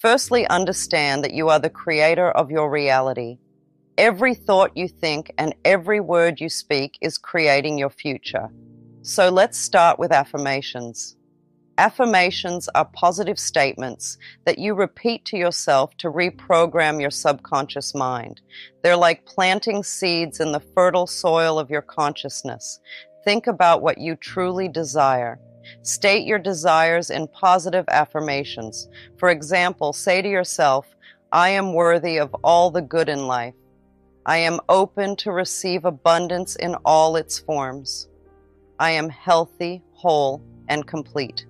Firstly, understand that you are the creator of your reality. Every thought you think and every word you speak is creating your future. So let's start with affirmations. Affirmations are positive statements that you repeat to yourself to reprogram your subconscious mind. They're like planting seeds in the fertile soil of your consciousness. Think about what you truly desire. State your desires in positive affirmations. For example, say to yourself, I am worthy of all the good in life. I am open to receive abundance in all its forms. I am healthy, whole, and complete.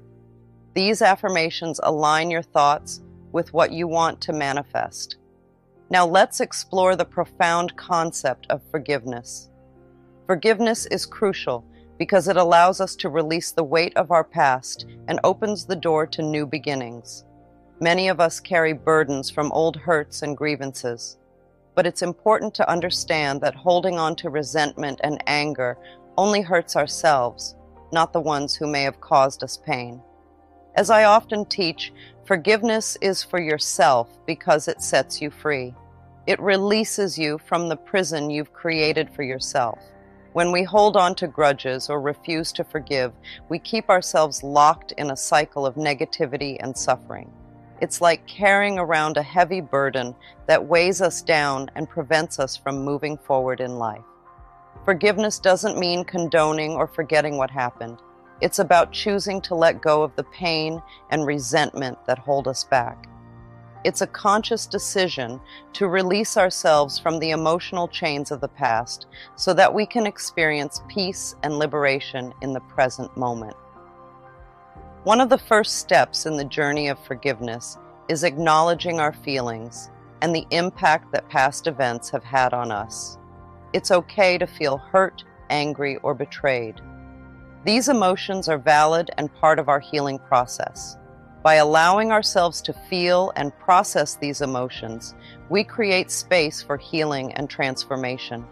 These affirmations align your thoughts with what you want to manifest. Now let's explore the profound concept of forgiveness. Forgiveness is crucial because it allows us to release the weight of our past and opens the door to new beginnings. Many of us carry burdens from old hurts and grievances, but it's important to understand that holding on to resentment and anger only hurts ourselves, not the ones who may have caused us pain. As I often teach, forgiveness is for yourself because it sets you free. It releases you from the prison you've created for yourself. When we hold on to grudges or refuse to forgive, we keep ourselves locked in a cycle of negativity and suffering. It's like carrying around a heavy burden that weighs us down and prevents us from moving forward in life. Forgiveness doesn't mean condoning or forgetting what happened. It's about choosing to let go of the pain and resentment that hold us back. It's a conscious decision to release ourselves from the emotional chains of the past so that we can experience peace and liberation in the present moment. One of the first steps in the journey of forgiveness is acknowledging our feelings and the impact that past events have had on us. It's okay to feel hurt, angry, or betrayed. These emotions are valid and part of our healing process. By allowing ourselves to feel and process these emotions, we create space for healing and transformation.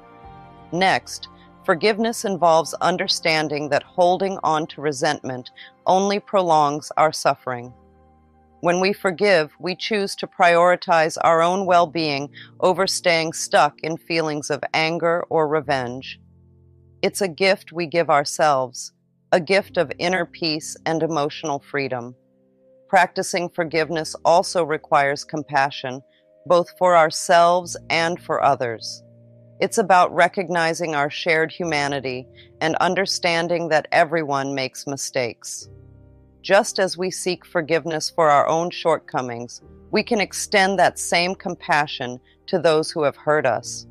Next, forgiveness involves understanding that holding on to resentment only prolongs our suffering. When we forgive, we choose to prioritize our own well being over staying stuck in feelings of anger or revenge. It's a gift we give ourselves a gift of inner peace and emotional freedom. Practicing forgiveness also requires compassion, both for ourselves and for others. It's about recognizing our shared humanity and understanding that everyone makes mistakes. Just as we seek forgiveness for our own shortcomings, we can extend that same compassion to those who have hurt us.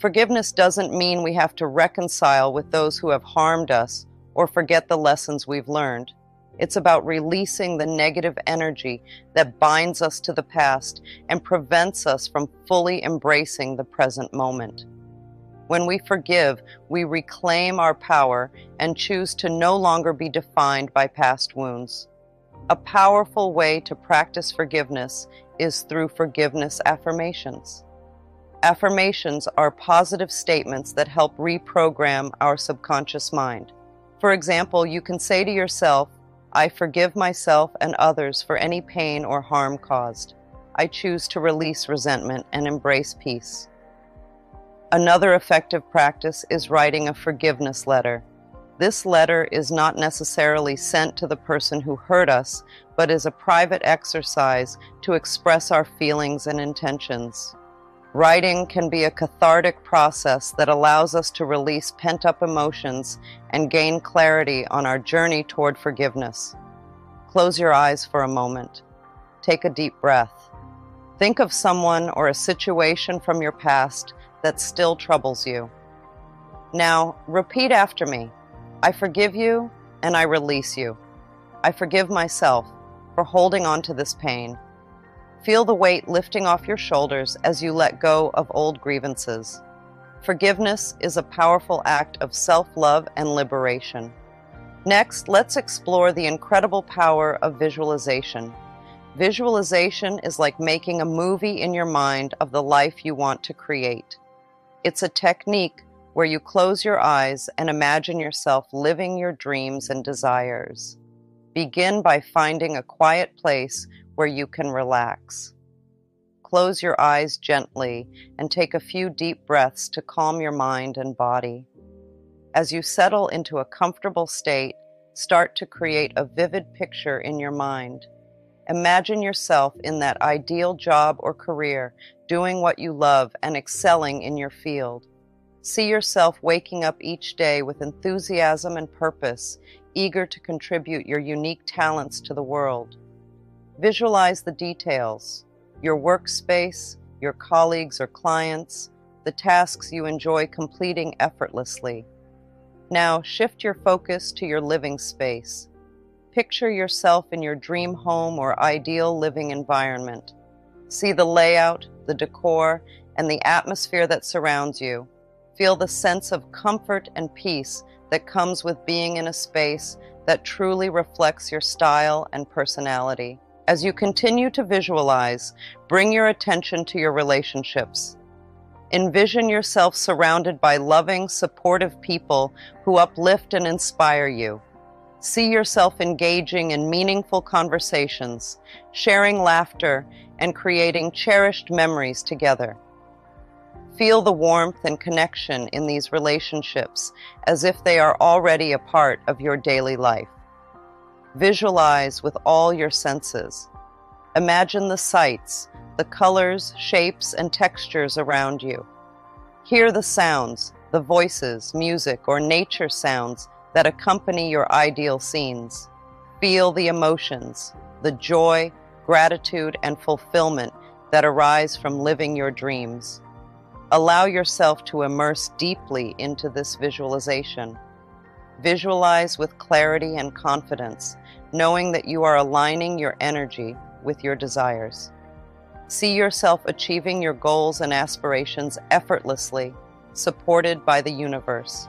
Forgiveness doesn't mean we have to reconcile with those who have harmed us or forget the lessons we've learned. It's about releasing the negative energy that binds us to the past and prevents us from fully embracing the present moment. When we forgive, we reclaim our power and choose to no longer be defined by past wounds. A powerful way to practice forgiveness is through forgiveness affirmations. Affirmations are positive statements that help reprogram our subconscious mind. For example, you can say to yourself, I forgive myself and others for any pain or harm caused. I choose to release resentment and embrace peace. Another effective practice is writing a forgiveness letter. This letter is not necessarily sent to the person who hurt us, but is a private exercise to express our feelings and intentions. Writing can be a cathartic process that allows us to release pent up emotions and gain clarity on our journey toward forgiveness. Close your eyes for a moment. Take a deep breath. Think of someone or a situation from your past that still troubles you. Now, repeat after me I forgive you and I release you. I forgive myself for holding on to this pain. Feel the weight lifting off your shoulders as you let go of old grievances. Forgiveness is a powerful act of self love and liberation. Next, let's explore the incredible power of visualization. Visualization is like making a movie in your mind of the life you want to create. It's a technique where you close your eyes and imagine yourself living your dreams and desires. Begin by finding a quiet place where you can relax. Close your eyes gently and take a few deep breaths to calm your mind and body. As you settle into a comfortable state, start to create a vivid picture in your mind. Imagine yourself in that ideal job or career, doing what you love and excelling in your field. See yourself waking up each day with enthusiasm and purpose, eager to contribute your unique talents to the world. Visualize the details your workspace, your colleagues or clients, the tasks you enjoy completing effortlessly. Now shift your focus to your living space. Picture yourself in your dream home or ideal living environment. See the layout, the decor, and the atmosphere that surrounds you. Feel the sense of comfort and peace that comes with being in a space that truly reflects your style and personality. As you continue to visualize, bring your attention to your relationships. Envision yourself surrounded by loving, supportive people who uplift and inspire you. See yourself engaging in meaningful conversations, sharing laughter, and creating cherished memories together. Feel the warmth and connection in these relationships as if they are already a part of your daily life. Visualize with all your senses. Imagine the sights, the colors, shapes, and textures around you. Hear the sounds, the voices, music, or nature sounds that accompany your ideal scenes. Feel the emotions, the joy, gratitude, and fulfillment that arise from living your dreams. Allow yourself to immerse deeply into this visualization. Visualize with clarity and confidence, knowing that you are aligning your energy with your desires. See yourself achieving your goals and aspirations effortlessly, supported by the universe.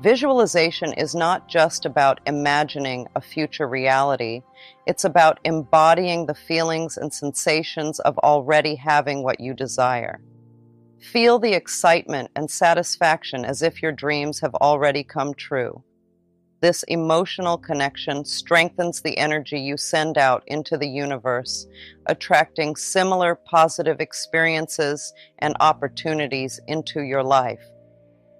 Visualization is not just about imagining a future reality, it's about embodying the feelings and sensations of already having what you desire. Feel the excitement and satisfaction as if your dreams have already come true. This emotional connection strengthens the energy you send out into the universe, attracting similar positive experiences and opportunities into your life.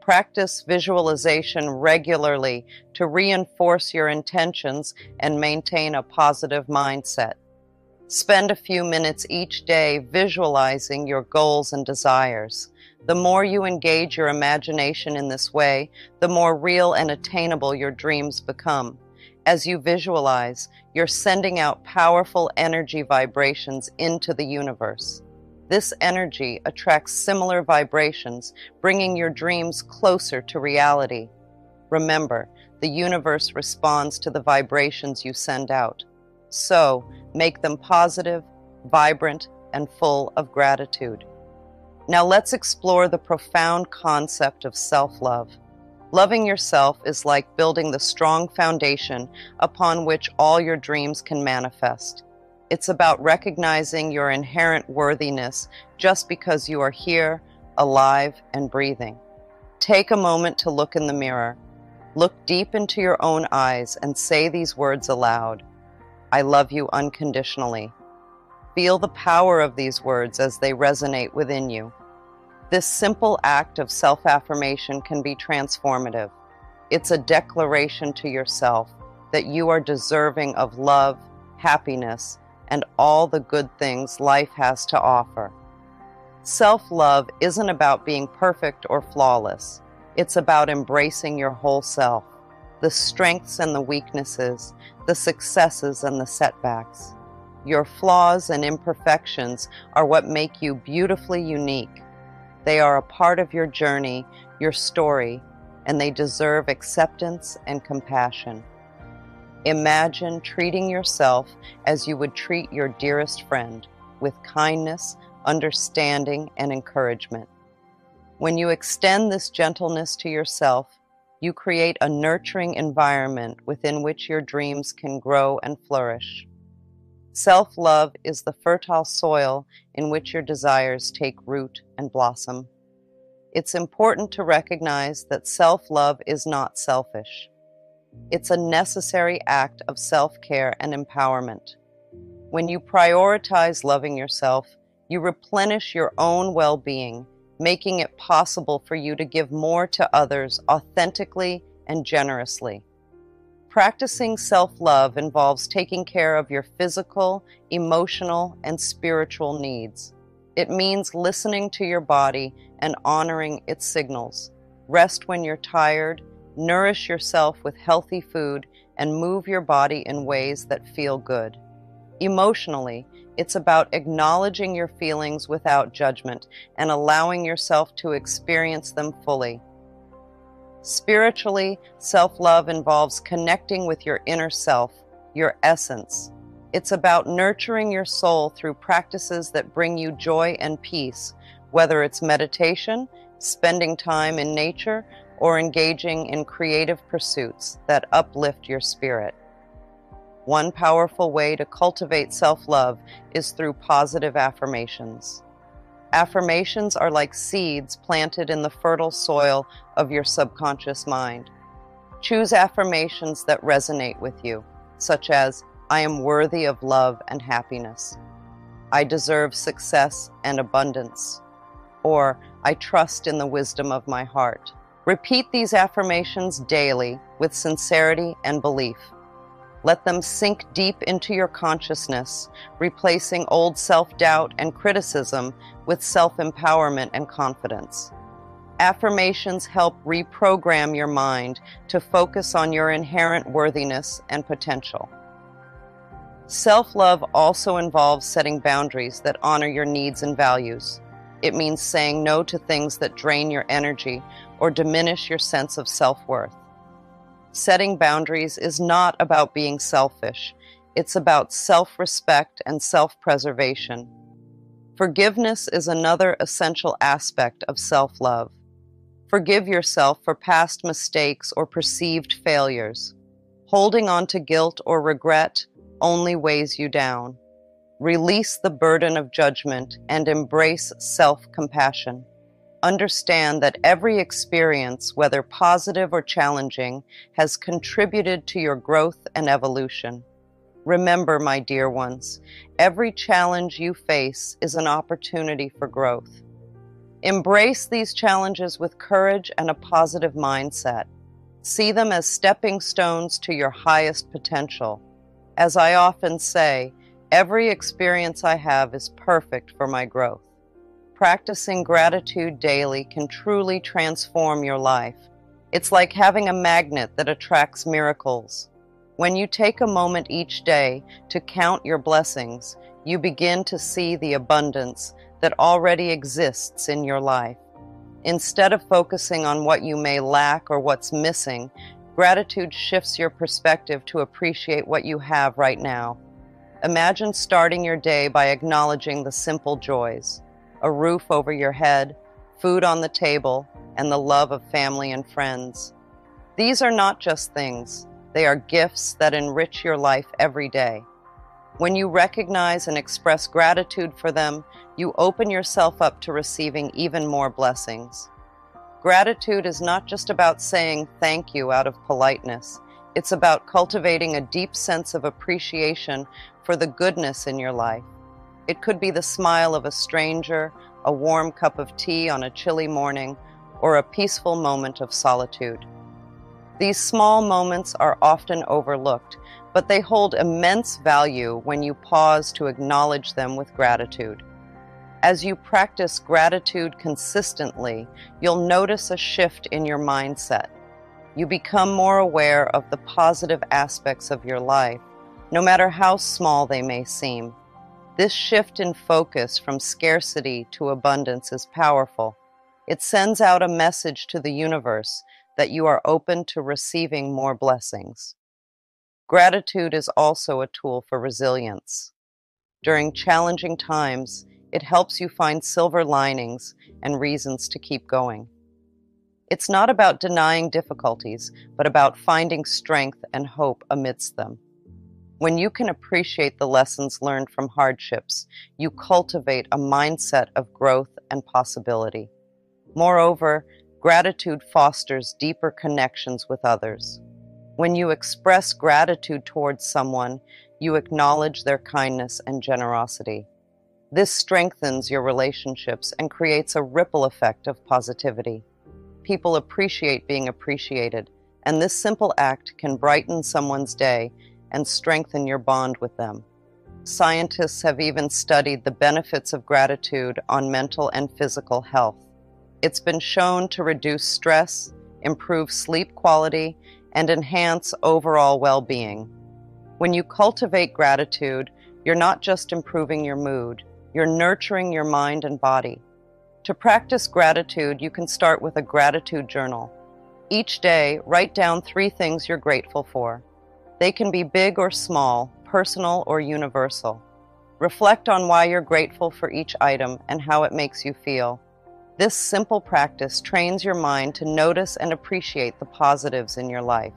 Practice visualization regularly to reinforce your intentions and maintain a positive mindset. Spend a few minutes each day visualizing your goals and desires. The more you engage your imagination in this way, the more real and attainable your dreams become. As you visualize, you're sending out powerful energy vibrations into the universe. This energy attracts similar vibrations, bringing your dreams closer to reality. Remember, the universe responds to the vibrations you send out. So, make them positive, vibrant, and full of gratitude. Now let's explore the profound concept of self love. Loving yourself is like building the strong foundation upon which all your dreams can manifest. It's about recognizing your inherent worthiness just because you are here, alive, and breathing. Take a moment to look in the mirror. Look deep into your own eyes and say these words aloud I love you unconditionally. Feel the power of these words as they resonate within you. This simple act of self affirmation can be transformative. It's a declaration to yourself that you are deserving of love, happiness, and all the good things life has to offer. Self love isn't about being perfect or flawless, it's about embracing your whole self the strengths and the weaknesses, the successes and the setbacks. Your flaws and imperfections are what make you beautifully unique. They are a part of your journey, your story, and they deserve acceptance and compassion. Imagine treating yourself as you would treat your dearest friend, with kindness, understanding, and encouragement. When you extend this gentleness to yourself, you create a nurturing environment within which your dreams can grow and flourish. Self love is the fertile soil in which your desires take root and blossom. It's important to recognize that self love is not selfish. It's a necessary act of self care and empowerment. When you prioritize loving yourself, you replenish your own well being, making it possible for you to give more to others authentically and generously. Practicing self love involves taking care of your physical, emotional, and spiritual needs. It means listening to your body and honoring its signals. Rest when you're tired, nourish yourself with healthy food, and move your body in ways that feel good. Emotionally, it's about acknowledging your feelings without judgment and allowing yourself to experience them fully. Spiritually, self love involves connecting with your inner self, your essence. It's about nurturing your soul through practices that bring you joy and peace, whether it's meditation, spending time in nature, or engaging in creative pursuits that uplift your spirit. One powerful way to cultivate self love is through positive affirmations. Affirmations are like seeds planted in the fertile soil of your subconscious mind. Choose affirmations that resonate with you, such as, I am worthy of love and happiness. I deserve success and abundance. Or, I trust in the wisdom of my heart. Repeat these affirmations daily with sincerity and belief. Let them sink deep into your consciousness, replacing old self doubt and criticism with self empowerment and confidence. Affirmations help reprogram your mind to focus on your inherent worthiness and potential. Self love also involves setting boundaries that honor your needs and values. It means saying no to things that drain your energy or diminish your sense of self worth. Setting boundaries is not about being selfish, it's about self respect and self preservation. Forgiveness is another essential aspect of self love. Forgive yourself for past mistakes or perceived failures. Holding on to guilt or regret only weighs you down. Release the burden of judgment and embrace self compassion. Understand that every experience, whether positive or challenging, has contributed to your growth and evolution. Remember, my dear ones, every challenge you face is an opportunity for growth. Embrace these challenges with courage and a positive mindset. See them as stepping stones to your highest potential. As I often say, every experience I have is perfect for my growth. Practicing gratitude daily can truly transform your life. It's like having a magnet that attracts miracles. When you take a moment each day to count your blessings, you begin to see the abundance that already exists in your life. Instead of focusing on what you may lack or what's missing, gratitude shifts your perspective to appreciate what you have right now. Imagine starting your day by acknowledging the simple joys a roof over your head, food on the table, and the love of family and friends. These are not just things, they are gifts that enrich your life every day. When you recognize and express gratitude for them, you open yourself up to receiving even more blessings. Gratitude is not just about saying thank you out of politeness. It's about cultivating a deep sense of appreciation for the goodness in your life. It could be the smile of a stranger, a warm cup of tea on a chilly morning, or a peaceful moment of solitude. These small moments are often overlooked, but they hold immense value when you pause to acknowledge them with gratitude. As you practice gratitude consistently, you'll notice a shift in your mindset. You become more aware of the positive aspects of your life, no matter how small they may seem. This shift in focus from scarcity to abundance is powerful. It sends out a message to the universe that you are open to receiving more blessings. Gratitude is also a tool for resilience. During challenging times, it helps you find silver linings and reasons to keep going. It's not about denying difficulties, but about finding strength and hope amidst them. When you can appreciate the lessons learned from hardships, you cultivate a mindset of growth and possibility. Moreover, gratitude fosters deeper connections with others. When you express gratitude towards someone, you acknowledge their kindness and generosity. This strengthens your relationships and creates a ripple effect of positivity. People appreciate being appreciated, and this simple act can brighten someone's day and strengthen your bond with them. Scientists have even studied the benefits of gratitude on mental and physical health. It's been shown to reduce stress, improve sleep quality, and enhance overall well being. When you cultivate gratitude, you're not just improving your mood, you're nurturing your mind and body. To practice gratitude, you can start with a gratitude journal. Each day, write down three things you're grateful for. They can be big or small, personal or universal. Reflect on why you're grateful for each item and how it makes you feel. This simple practice trains your mind to notice and appreciate the positives in your life.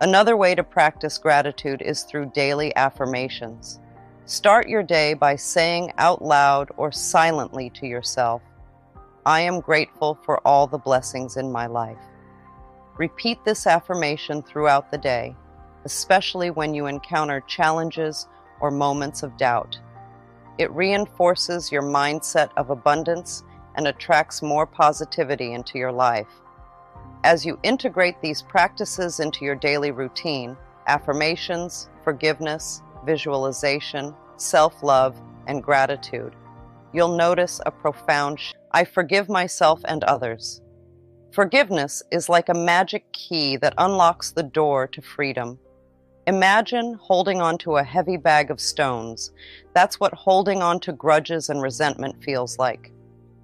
Another way to practice gratitude is through daily affirmations. Start your day by saying out loud or silently to yourself, I am grateful for all the blessings in my life. Repeat this affirmation throughout the day, especially when you encounter challenges or moments of doubt. It reinforces your mindset of abundance and attracts more positivity into your life. As you integrate these practices into your daily routine, affirmations, forgiveness, visualization, self love, and gratitude, you'll notice a profound I forgive myself and others. Forgiveness is like a magic key that unlocks the door to freedom. Imagine holding onto a heavy bag of stones. That's what holding onto grudges and resentment feels like.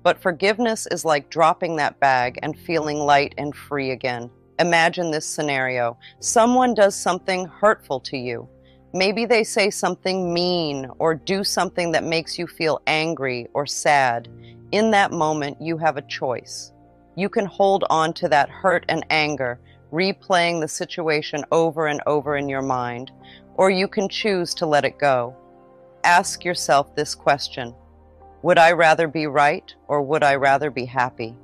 But forgiveness is like dropping that bag and feeling light and free again. Imagine this scenario someone does something hurtful to you. Maybe they say something mean or do something that makes you feel angry or sad. In that moment, you have a choice. You can hold on to that hurt and anger, replaying the situation over and over in your mind, or you can choose to let it go. Ask yourself this question would I rather be right or would I rather be happy?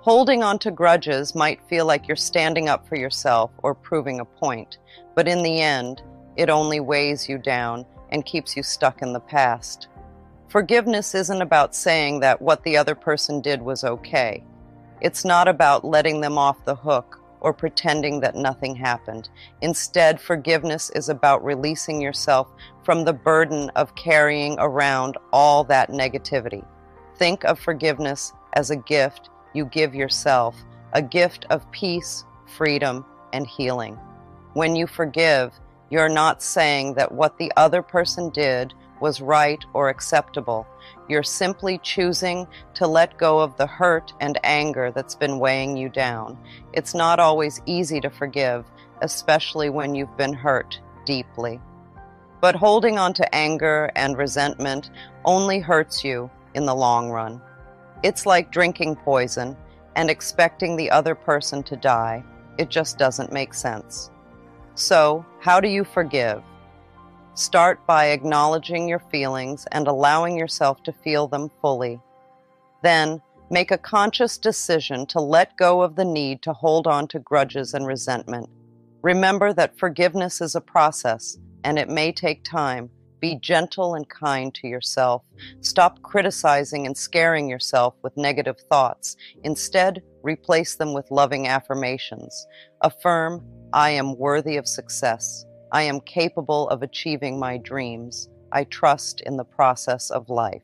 Holding on to grudges might feel like you're standing up for yourself or proving a point, but in the end, it only weighs you down and keeps you stuck in the past. Forgiveness isn't about saying that what the other person did was okay. It's not about letting them off the hook or pretending that nothing happened. Instead, forgiveness is about releasing yourself from the burden of carrying around all that negativity. Think of forgiveness as a gift you give yourself, a gift of peace, freedom, and healing. When you forgive, you're not saying that what the other person did was right or acceptable. You're simply choosing to let go of the hurt and anger that's been weighing you down. It's not always easy to forgive, especially when you've been hurt deeply. But holding on to anger and resentment only hurts you in the long run. It's like drinking poison and expecting the other person to die. It just doesn't make sense. So, how do you forgive? Start by acknowledging your feelings and allowing yourself to feel them fully. Then, make a conscious decision to let go of the need to hold on to grudges and resentment. Remember that forgiveness is a process and it may take time. Be gentle and kind to yourself. Stop criticizing and scaring yourself with negative thoughts. Instead, replace them with loving affirmations. Affirm, I am worthy of success. I am capable of achieving my dreams. I trust in the process of life.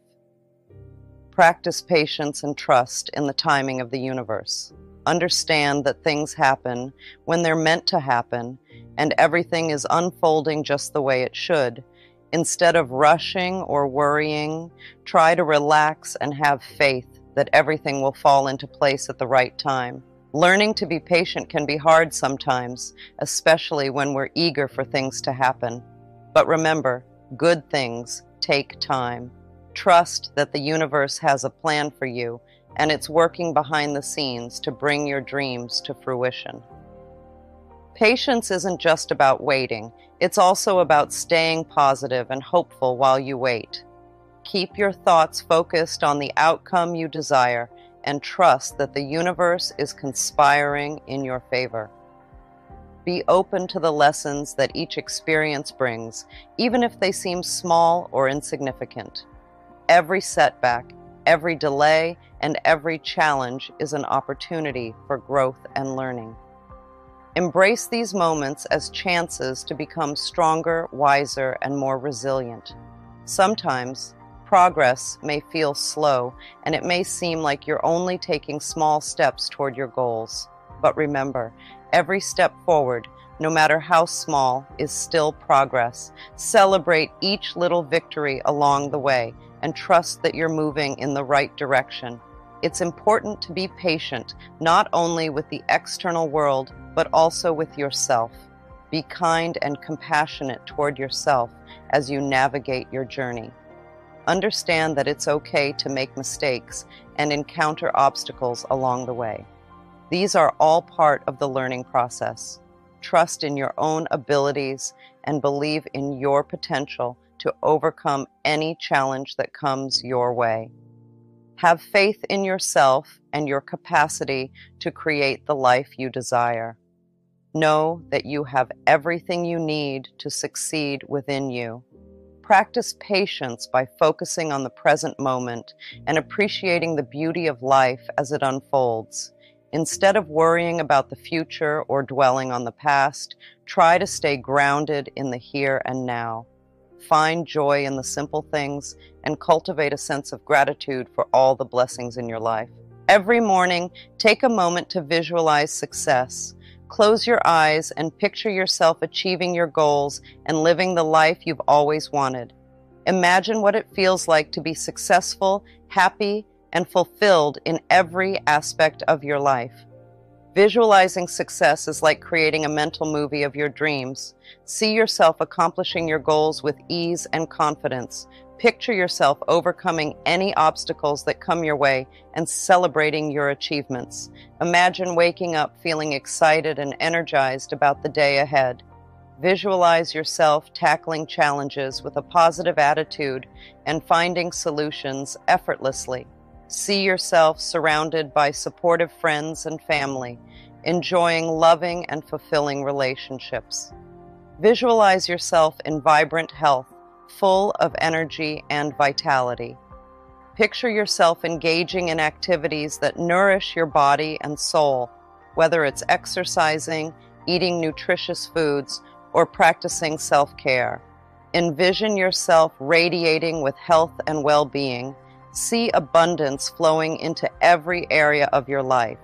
Practice patience and trust in the timing of the universe. Understand that things happen when they're meant to happen and everything is unfolding just the way it should. Instead of rushing or worrying, try to relax and have faith that everything will fall into place at the right time. Learning to be patient can be hard sometimes, especially when we're eager for things to happen. But remember, good things take time. Trust that the universe has a plan for you and it's working behind the scenes to bring your dreams to fruition. Patience isn't just about waiting, it's also about staying positive and hopeful while you wait. Keep your thoughts focused on the outcome you desire and trust that the universe is conspiring in your favor. Be open to the lessons that each experience brings, even if they seem small or insignificant. Every setback, every delay, and every challenge is an opportunity for growth and learning. Embrace these moments as chances to become stronger, wiser, and more resilient. Sometimes, progress may feel slow and it may seem like you're only taking small steps toward your goals. But remember, every step forward, no matter how small, is still progress. Celebrate each little victory along the way and trust that you're moving in the right direction. It's important to be patient, not only with the external world, but also with yourself. Be kind and compassionate toward yourself as you navigate your journey. Understand that it's okay to make mistakes and encounter obstacles along the way. These are all part of the learning process. Trust in your own abilities and believe in your potential to overcome any challenge that comes your way. Have faith in yourself and your capacity to create the life you desire. Know that you have everything you need to succeed within you. Practice patience by focusing on the present moment and appreciating the beauty of life as it unfolds. Instead of worrying about the future or dwelling on the past, try to stay grounded in the here and now. Find joy in the simple things and cultivate a sense of gratitude for all the blessings in your life. Every morning, take a moment to visualize success. Close your eyes and picture yourself achieving your goals and living the life you've always wanted. Imagine what it feels like to be successful, happy, and fulfilled in every aspect of your life. Visualizing success is like creating a mental movie of your dreams. See yourself accomplishing your goals with ease and confidence. Picture yourself overcoming any obstacles that come your way and celebrating your achievements. Imagine waking up feeling excited and energized about the day ahead. Visualize yourself tackling challenges with a positive attitude and finding solutions effortlessly. See yourself surrounded by supportive friends and family, enjoying loving and fulfilling relationships. Visualize yourself in vibrant health full of energy and vitality. Picture yourself engaging in activities that nourish your body and soul, whether it's exercising, eating nutritious foods, or practicing self care. Envision yourself radiating with health and well being. See abundance flowing into every area of your life.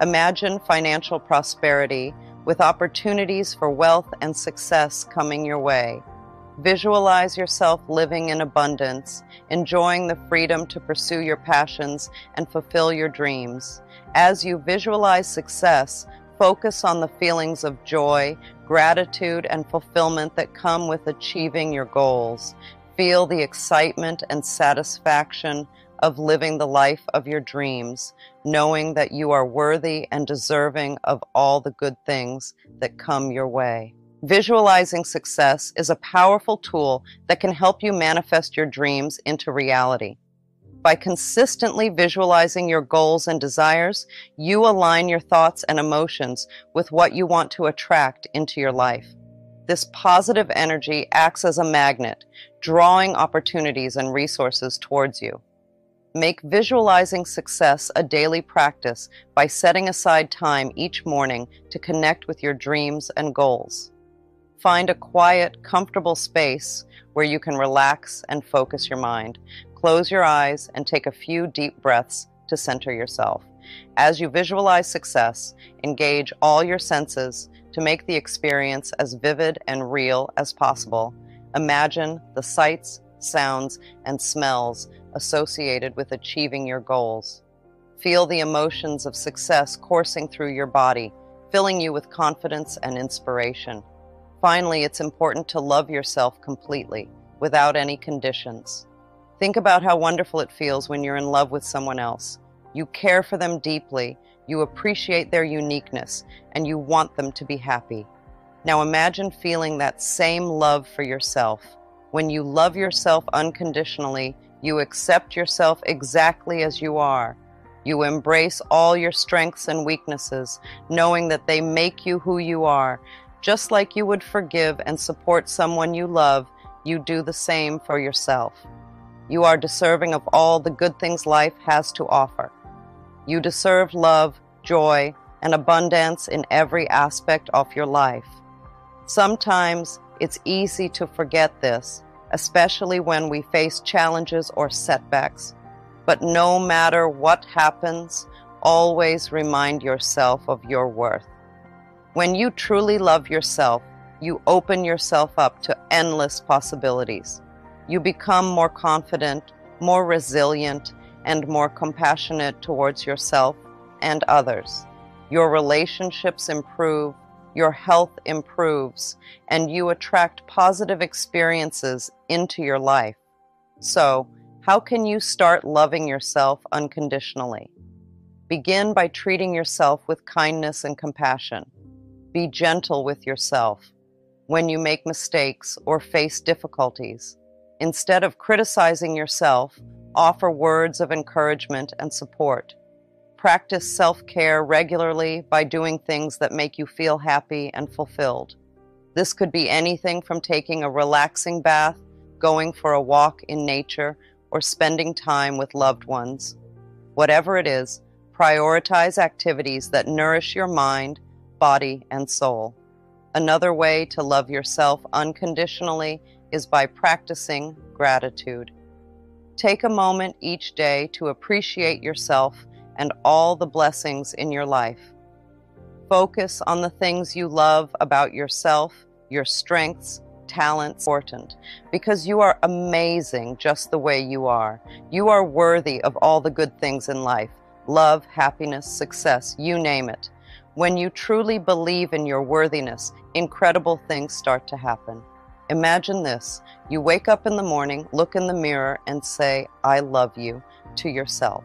Imagine financial prosperity with opportunities for wealth and success coming your way. Visualize yourself living in abundance, enjoying the freedom to pursue your passions and fulfill your dreams. As you visualize success, focus on the feelings of joy, gratitude, and fulfillment that come with achieving your goals. Feel the excitement and satisfaction of living the life of your dreams, knowing that you are worthy and deserving of all the good things that come your way. Visualizing success is a powerful tool that can help you manifest your dreams into reality. By consistently visualizing your goals and desires, you align your thoughts and emotions with what you want to attract into your life. This positive energy acts as a magnet, drawing opportunities and resources towards you. Make visualizing success a daily practice by setting aside time each morning to connect with your dreams and goals. Find a quiet, comfortable space where you can relax and focus your mind. Close your eyes and take a few deep breaths to center yourself. As you visualize success, engage all your senses to make the experience as vivid and real as possible. Imagine the sights, sounds, and smells associated with achieving your goals. Feel the emotions of success coursing through your body, filling you with confidence and inspiration. Finally, it's important to love yourself completely, without any conditions. Think about how wonderful it feels when you're in love with someone else. You care for them deeply, you appreciate their uniqueness, and you want them to be happy. Now imagine feeling that same love for yourself. When you love yourself unconditionally, you accept yourself exactly as you are. You embrace all your strengths and weaknesses, knowing that they make you who you are. Just like you would forgive and support someone you love, you do the same for yourself. You are deserving of all the good things life has to offer. You deserve love, joy, and abundance in every aspect of your life. Sometimes it's easy to forget this, especially when we face challenges or setbacks. But no matter what happens, always remind yourself of your worth. When you truly love yourself, you open yourself up to endless possibilities. You become more confident, more resilient, and more compassionate towards yourself and others. Your relationships improve, your health improves, and you attract positive experiences into your life. So, how can you start loving yourself unconditionally? Begin by treating yourself with kindness and compassion. Be gentle with yourself when you make mistakes or face difficulties. Instead of criticizing yourself, offer words of encouragement and support. Practice self care regularly by doing things that make you feel happy and fulfilled. This could be anything from taking a relaxing bath, going for a walk in nature, or spending time with loved ones. Whatever it is, prioritize activities that nourish your mind, body, and soul. Another way to love yourself unconditionally is by practicing gratitude. Take a moment each day to appreciate yourself and all the blessings in your life. Focus on the things you love about yourself, your strengths, talents, important, because you are amazing just the way you are. You are worthy of all the good things in life love, happiness, success, you name it. When you truly believe in your worthiness, incredible things start to happen. Imagine this you wake up in the morning, look in the mirror, and say, I love you to yourself.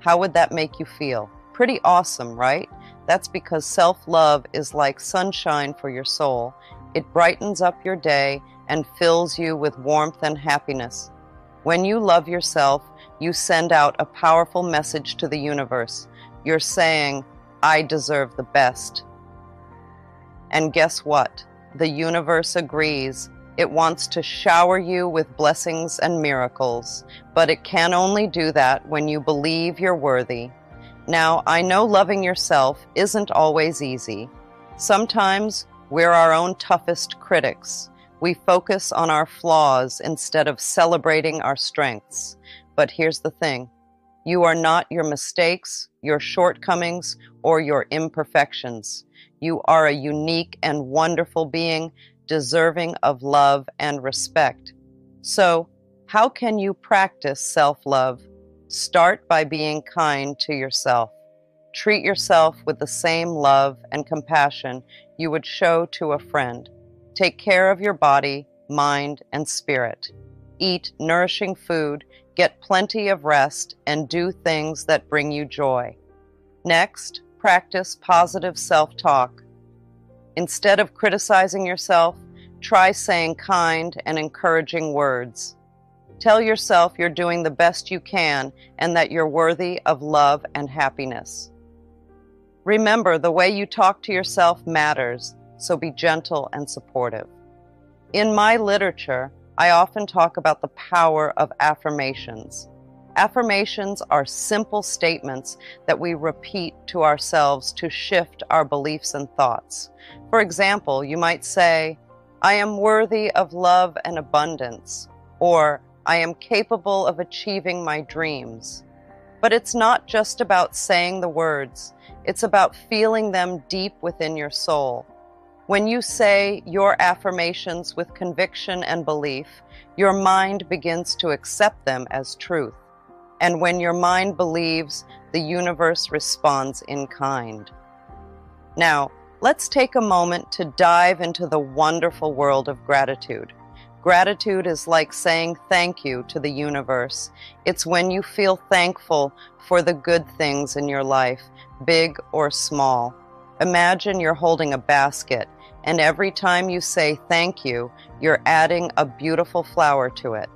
How would that make you feel? Pretty awesome, right? That's because self love is like sunshine for your soul. It brightens up your day and fills you with warmth and happiness. When you love yourself, you send out a powerful message to the universe. You're saying, I deserve the best. And guess what? The universe agrees. It wants to shower you with blessings and miracles, but it can only do that when you believe you're worthy. Now, I know loving yourself isn't always easy. Sometimes we're our own toughest critics. We focus on our flaws instead of celebrating our strengths. But here's the thing you are not your mistakes, your shortcomings, or your imperfections. You are a unique and wonderful being deserving of love and respect. So, how can you practice self love? Start by being kind to yourself. Treat yourself with the same love and compassion you would show to a friend. Take care of your body, mind, and spirit. Eat nourishing food, get plenty of rest, and do things that bring you joy. Next, practice positive self talk. Instead of criticizing yourself, try saying kind and encouraging words. Tell yourself you're doing the best you can and that you're worthy of love and happiness. Remember, the way you talk to yourself matters, so be gentle and supportive. In my literature, I often talk about the power of affirmations. Affirmations are simple statements that we repeat to ourselves to shift our beliefs and thoughts. For example, you might say, I am worthy of love and abundance, or I am capable of achieving my dreams. But it's not just about saying the words, it's about feeling them deep within your soul. When you say your affirmations with conviction and belief, your mind begins to accept them as truth. And when your mind believes, the universe responds in kind. Now, let's take a moment to dive into the wonderful world of gratitude. Gratitude is like saying thank you to the universe. It's when you feel thankful for the good things in your life, big or small. Imagine you're holding a basket, and every time you say thank you, you're adding a beautiful flower to it.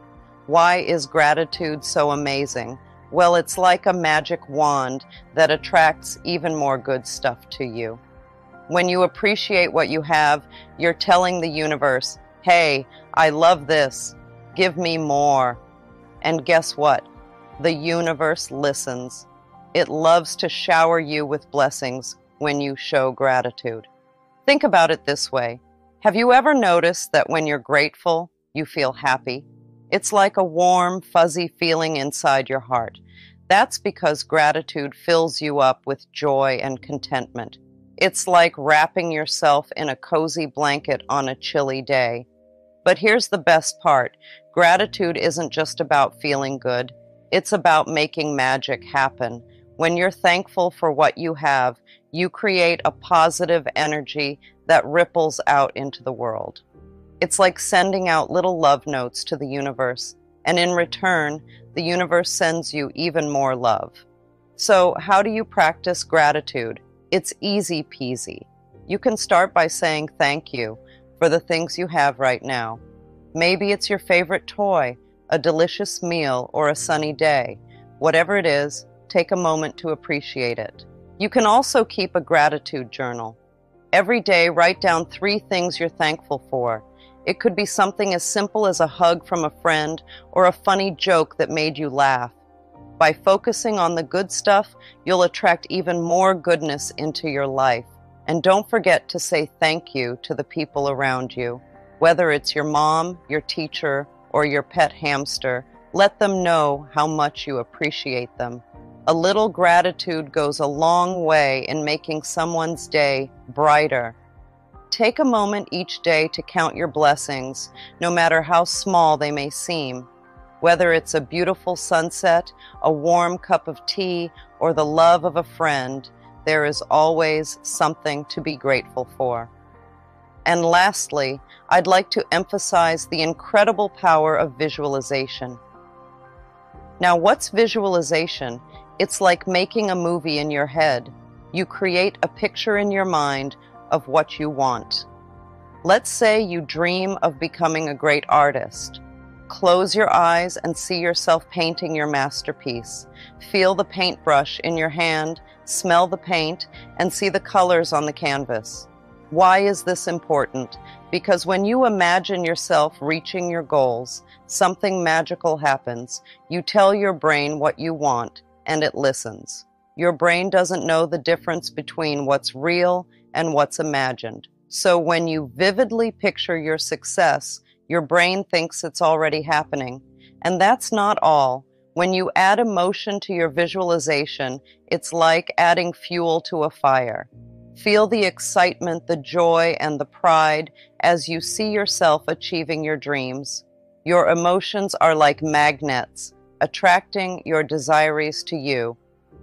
Why is gratitude so amazing? Well, it's like a magic wand that attracts even more good stuff to you. When you appreciate what you have, you're telling the universe, hey, I love this. Give me more. And guess what? The universe listens. It loves to shower you with blessings when you show gratitude. Think about it this way Have you ever noticed that when you're grateful, you feel happy? It's like a warm, fuzzy feeling inside your heart. That's because gratitude fills you up with joy and contentment. It's like wrapping yourself in a cozy blanket on a chilly day. But here's the best part gratitude isn't just about feeling good, it's about making magic happen. When you're thankful for what you have, you create a positive energy that ripples out into the world. It's like sending out little love notes to the universe, and in return, the universe sends you even more love. So, how do you practice gratitude? It's easy peasy. You can start by saying thank you for the things you have right now. Maybe it's your favorite toy, a delicious meal, or a sunny day. Whatever it is, take a moment to appreciate it. You can also keep a gratitude journal. Every day, write down three things you're thankful for. It could be something as simple as a hug from a friend or a funny joke that made you laugh. By focusing on the good stuff, you'll attract even more goodness into your life. And don't forget to say thank you to the people around you. Whether it's your mom, your teacher, or your pet hamster, let them know how much you appreciate them. A little gratitude goes a long way in making someone's day brighter. Take a moment each day to count your blessings, no matter how small they may seem. Whether it's a beautiful sunset, a warm cup of tea, or the love of a friend, there is always something to be grateful for. And lastly, I'd like to emphasize the incredible power of visualization. Now, what's visualization? It's like making a movie in your head. You create a picture in your mind of what you want. Let's say you dream of becoming a great artist. Close your eyes and see yourself painting your masterpiece. Feel the paintbrush in your hand, smell the paint, and see the colors on the canvas. Why is this important? Because when you imagine yourself reaching your goals, something magical happens. You tell your brain what you want, and it listens. Your brain doesn't know the difference between what's real and what's imagined. So when you vividly picture your success, your brain thinks it's already happening. And that's not all. When you add emotion to your visualization, it's like adding fuel to a fire. Feel the excitement, the joy, and the pride as you see yourself achieving your dreams. Your emotions are like magnets attracting your desires to you.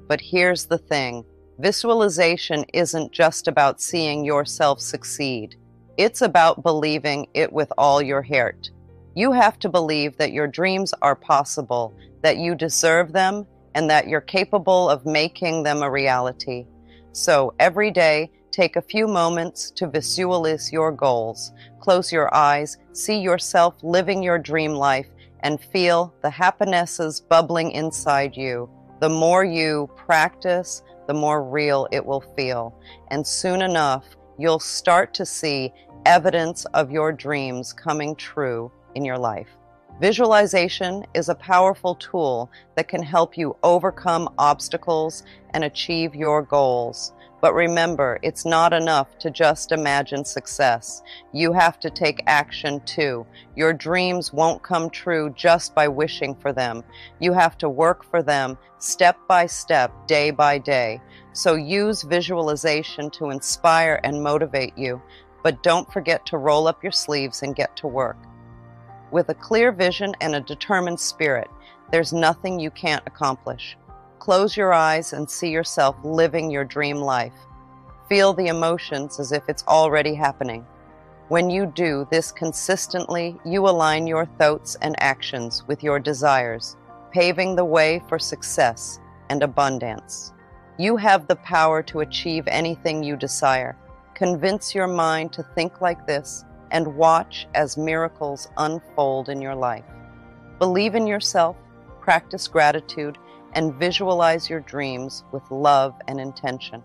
But here's the thing visualization isn't just about seeing yourself succeed, it's about believing it with all your heart. You have to believe that your dreams are possible, that you deserve them, and that you're capable of making them a reality. So every day, take a few moments to visualize your goals. Close your eyes, see yourself living your dream life, and feel the happinesses bubbling inside you. The more you practice, the more real it will feel. And soon enough, you'll start to see evidence of your dreams coming true in your life. Visualization is a powerful tool that can help you overcome obstacles and achieve your goals. But remember, it's not enough to just imagine success. You have to take action too. Your dreams won't come true just by wishing for them. You have to work for them step by step, day by day. So use visualization to inspire and motivate you. But don't forget to roll up your sleeves and get to work. With a clear vision and a determined spirit, there's nothing you can't accomplish. Close your eyes and see yourself living your dream life. Feel the emotions as if it's already happening. When you do this consistently, you align your thoughts and actions with your desires, paving the way for success and abundance. You have the power to achieve anything you desire. Convince your mind to think like this and watch as miracles unfold in your life. Believe in yourself, practice gratitude, and visualize your dreams with love and intention.